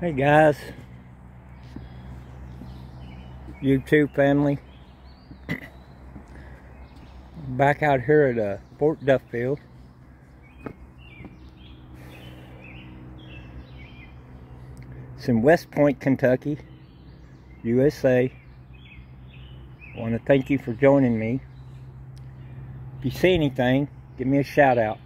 Hey guys, YouTube family. Back out here at uh, Fort Duffield. It's in West Point, Kentucky, USA. I want to thank you for joining me. If you see anything, give me a shout out.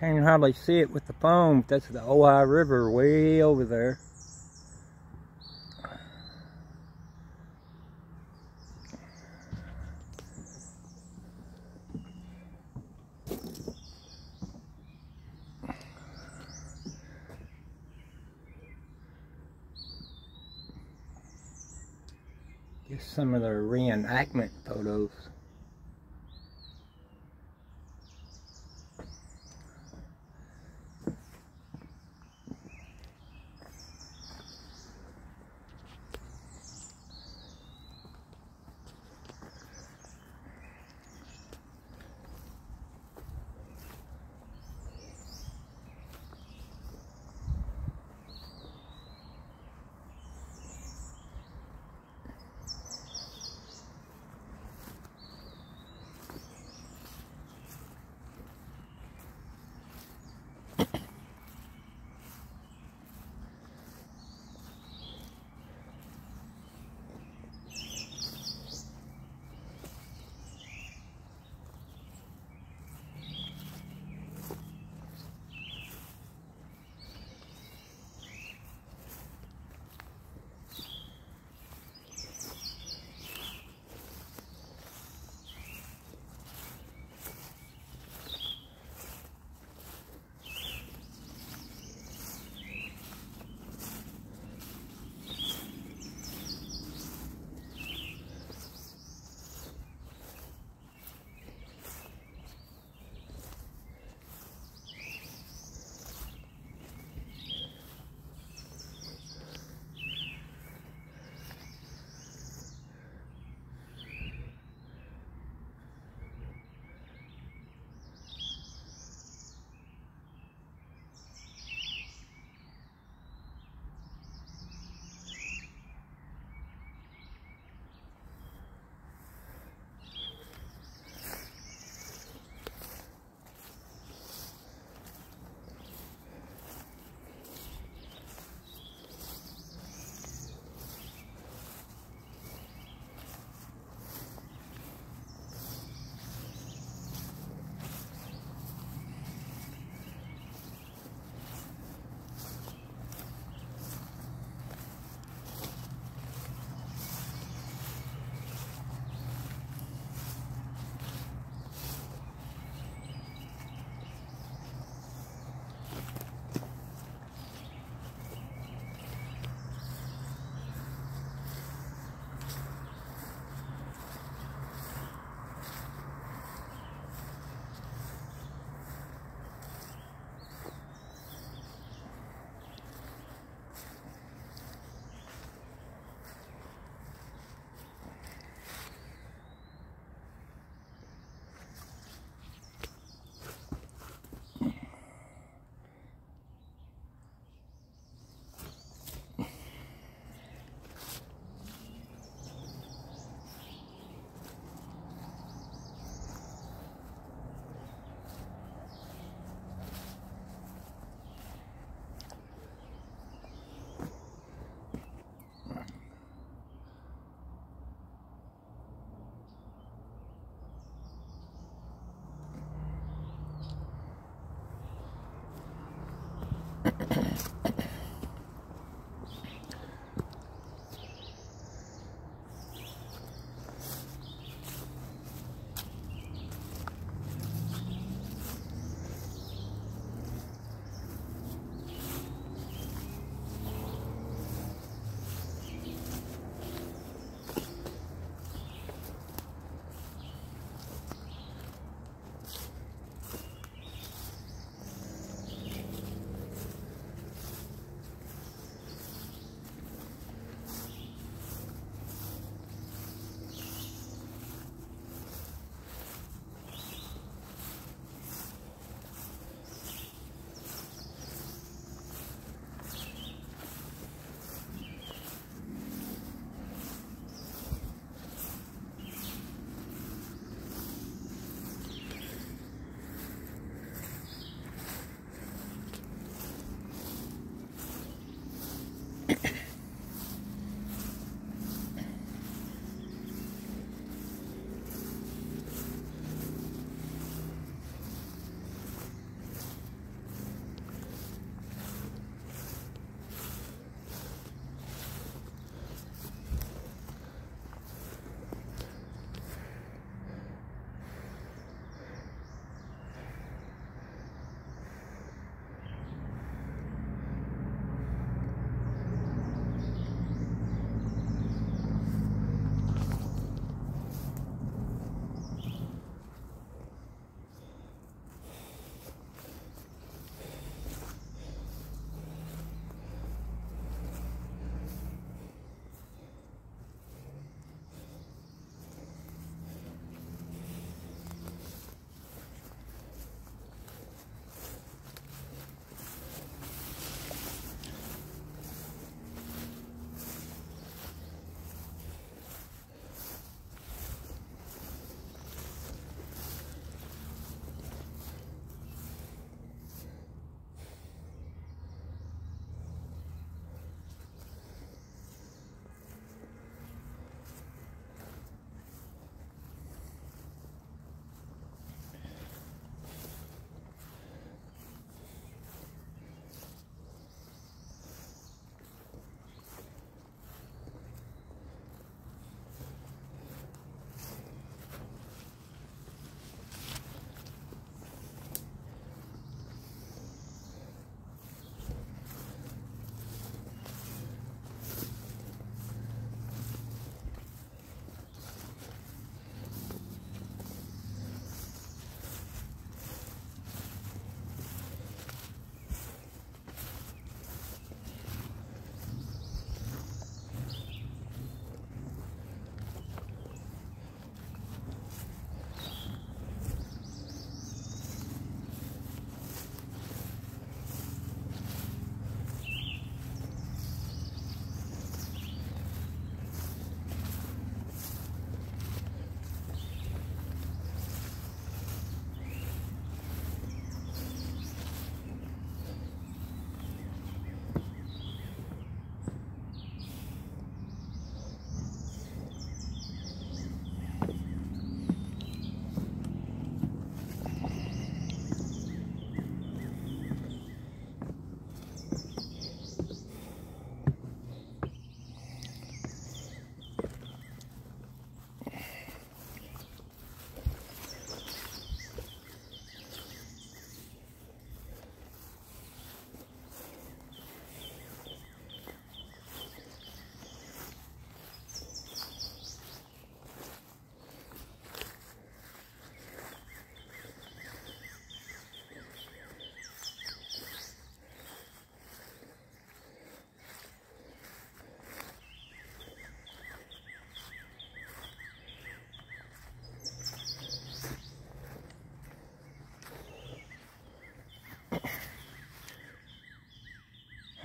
Can't hardly see it with the phone. That's the Ohio River way over there. Reenactment photos.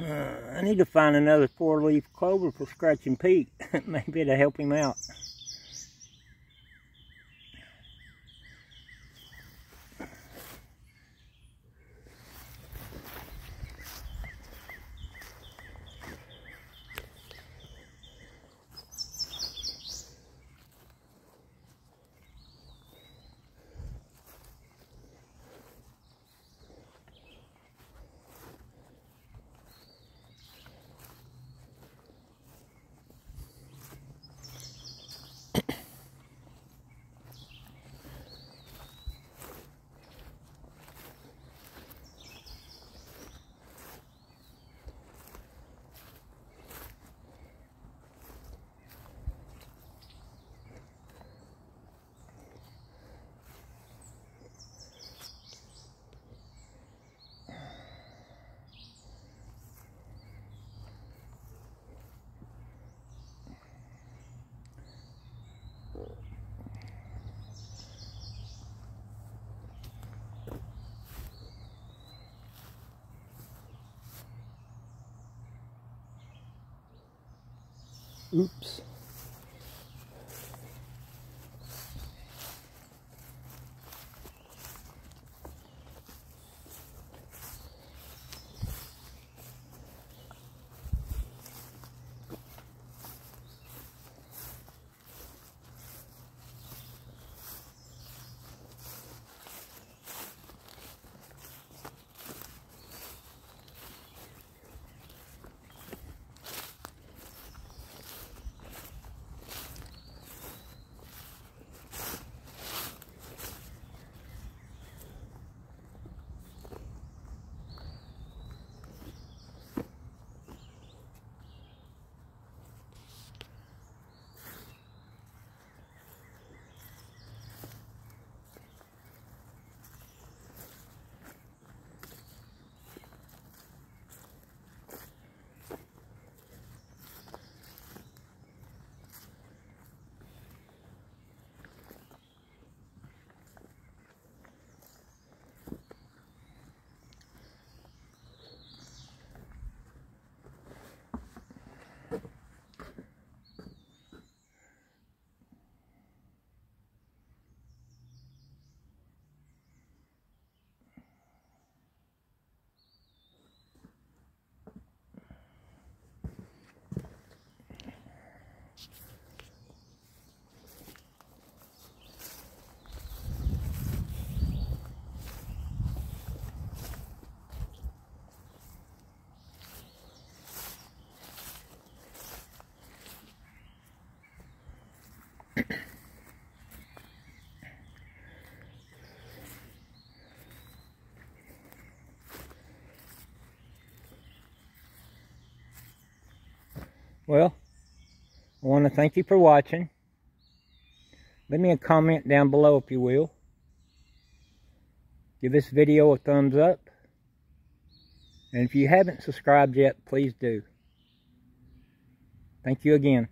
Uh, I need to find another four-leaf clover for Scratch and Pete. Maybe it'll help him out. Oops. Well, I want to thank you for watching. Leave me a comment down below if you will. Give this video a thumbs up. And if you haven't subscribed yet, please do. Thank you again.